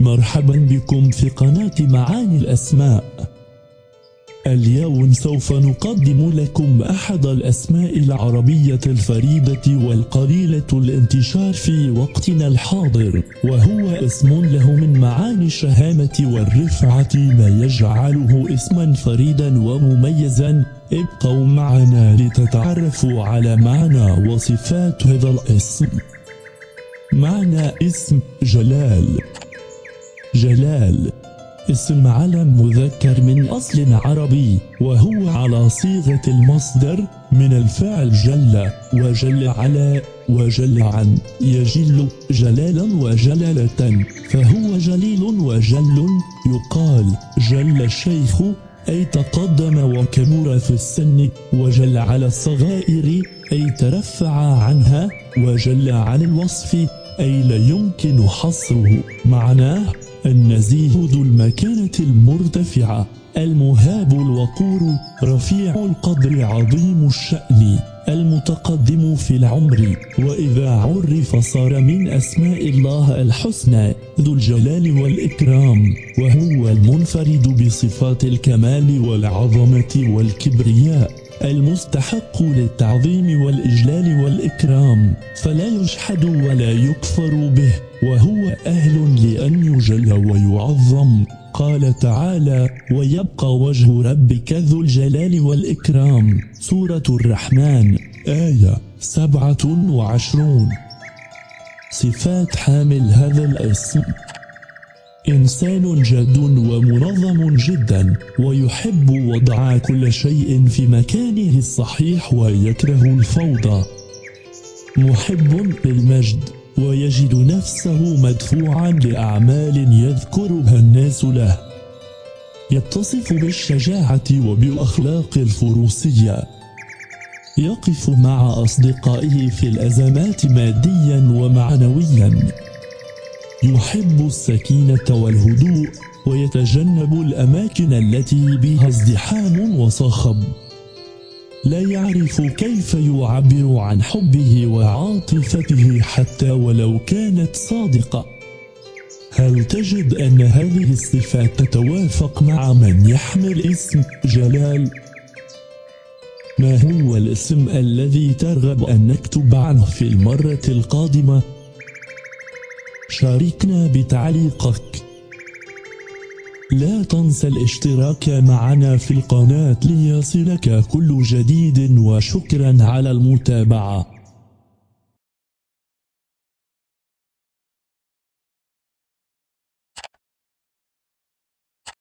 مرحبا بكم في قناة معاني الأسماء. اليوم سوف نقدم لكم أحد الأسماء العربية الفريدة والقليلة الانتشار في وقتنا الحاضر وهو اسم له من معاني الشهامة والرفعة ما يجعله اسما فريدا ومميزا. ابقوا معنا لتتعرفوا على معنى وصفات هذا الاسم. معنى اسم جلال. جلال اسم علم مذكر من أصل عربي وهو على صيغة المصدر من الفعل جل وجل على وجل عن. يجل جلالا وجلالة فهو جليل وجل يقال. جل الشيخ أي تقدم وكبر في السن وجل على الصغائر أي ترفع عنها وجل عن الوصف أي لا يمكن حصره. معناه النزيه ذو المكانة المرتفعة المهاب الوقور رفيع القدر عظيم الشأن المتقدم في العمر وإذا عرف صار من أسماء الله الحسنى ذو الجلال والإكرام وهو المنفرد بصفات الكمال والعظمة والكبرياء. المستحق للتعظيم والإجلال والإكرام فلا يجحد ولا يكفر به وهو أهل لأن يجل ويعظم. قال تعالى ويبقى وجه ربك ذو الجلال والإكرام. سورة الرحمن آية سبعة وعشرون. صفات حامل هذا الاسم. إنسان جاد ومنظم جدا ويحب وضع كل شيء في مكانه الصحيح ويكره الفوضى. محب للمجد ويجد نفسه مدفوعا لأعمال يذكرها الناس له. يتصف بالشجاعة وبأخلاق الفروسية. يقف مع أصدقائه في الأزمات ماديا ومعنويا. يحب السكينة والهدوء ويتجنب الأماكن التي بها ازدحام وصخب لا يعرف كيف يعبر عن حبه وعاطفته حتى ولو كانت صادقة هل تجد أن هذه الصفات تتوافق مع من يحمل اسم جلال؟ ما هو الاسم الذي ترغب أن نكتب عنه في المرة القادمة؟ شاركنا بتعليقك. لا تنسى الاشتراك معنا في القناة ليصلك كل جديد وشكرا على المتابعة.